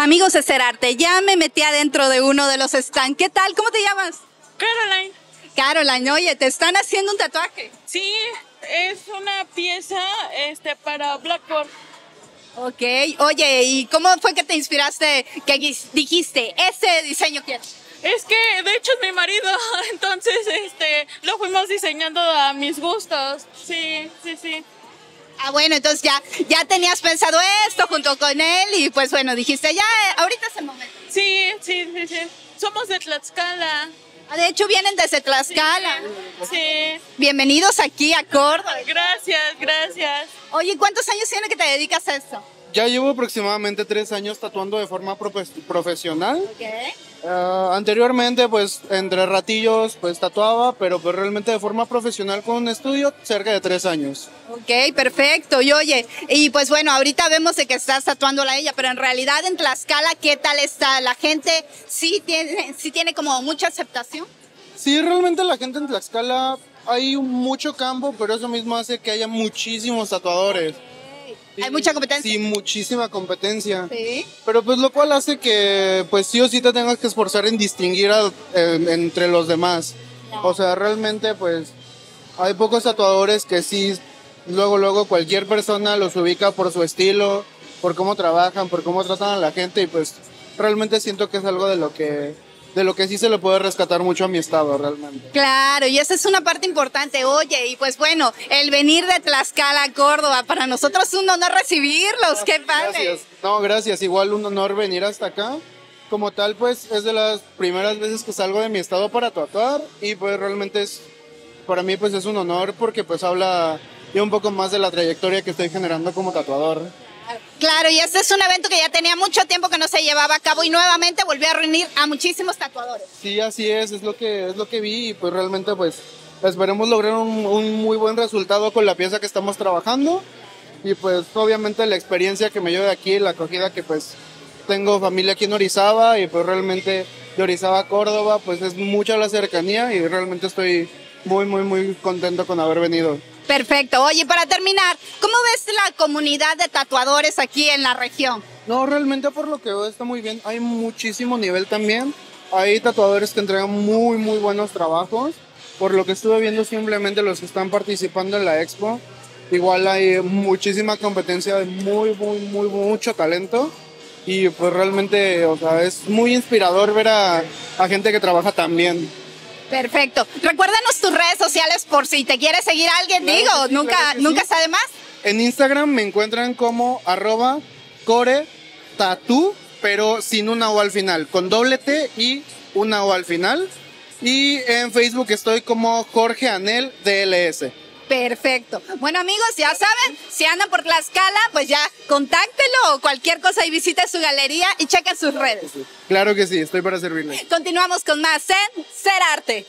Amigos de Cerarte, ya me metí adentro de uno de los stands. ¿Qué tal? ¿Cómo te llamas? Caroline. Caroline, oye, te están haciendo un tatuaje. Sí, es una pieza este, para Blackboard. Ok, oye, ¿y cómo fue que te inspiraste, que dijiste, ese diseño quiero? Es que de hecho es mi marido, entonces este lo fuimos diseñando a mis gustos. Sí, sí, sí. Ah, bueno, entonces ya, ya tenías pensado esto junto con él y pues bueno, dijiste, ya, ahorita es el momento. Sí, sí, sí, sí. Somos de Tlaxcala. Ah, de hecho vienen desde Tlaxcala. Sí. Bienvenidos aquí a Córdoba. Gracias, gracias. Oye, ¿cuántos años tiene que te dedicas a esto? Ya llevo aproximadamente tres años tatuando de forma profesional. Okay. Ah, anteriormente, pues, entre ratillos, pues, tatuaba, pero pues realmente de forma profesional con un estudio, cerca de tres años. Ok, perfecto. Y oye, y pues bueno, ahorita vemos de que estás tatuándola a ella, pero en realidad en Tlaxcala, ¿qué tal está? ¿La gente sí tiene, sí tiene como mucha aceptación? Sí, realmente la gente en Tlaxcala hay mucho campo, pero eso mismo hace que haya muchísimos tatuadores. Hay mucha competencia. Sí, muchísima competencia. Sí. Pero pues lo cual hace que pues sí o sí te tengas que esforzar en distinguir entre los demás. O sea, realmente pues hay pocos tatuadores que sí, luego, luego cualquier persona los ubica por su estilo, por cómo trabajan, por cómo tratan a la gente y pues realmente siento que es algo de lo que de lo que sí se le puede rescatar mucho a mi estado realmente. Claro, y esa es una parte importante. Oye, y pues bueno, el venir de Tlaxcala a Córdoba, para nosotros es un honor recibirlos, qué padre. Gracias. No, gracias, igual un honor venir hasta acá. Como tal, pues es de las primeras veces que salgo de mi estado para tatuar y pues realmente es, para mí pues es un honor porque pues habla ya un poco más de la trayectoria que estoy generando como tatuador. Claro, y este es un evento que ya tenía mucho tiempo que no se llevaba a cabo y nuevamente volvió a reunir a muchísimos tatuadores. Sí, así es, es lo que, es lo que vi y pues realmente pues esperemos lograr un, muy buen resultado con la pieza que estamos trabajando y pues obviamente la experiencia que me llevo de aquí, la acogida que pues tengo familia aquí en Orizaba y pues realmente de Orizaba a Córdoba pues es mucha la cercanía y realmente estoy muy muy muy contento con haber venido. Perfecto. Oye, para terminar, ¿cómo ves la comunidad de tatuadores aquí en la región? No, realmente por lo que veo está muy bien. Hay muchísimo nivel también. Hay tatuadores que entregan muy, muy buenos trabajos. Por lo que estuve viendo simplemente los que están participando en la expo. Igual hay muchísima competencia de muy, muy, muy, mucho talento. Y pues realmente, o sea, es muy inspirador ver a, a gente que trabaja tan bien. Perfecto. Recuérdanos tus redes sociales por si te quiere seguir alguien, digo, nunca, nunca está de más. En Instagram me encuentran como arroba core tatu, pero sin una O al final, con doble T y una O al final. Y en Facebook estoy como Jorge Anel DLS. Perfecto. Bueno, amigos, ya saben, si andan por la escala, pues ya contáctelo o cualquier cosa y visite su galería y chequen sus redes. Claro que sí, estoy para servirle. Continuamos con más en Ser Arte.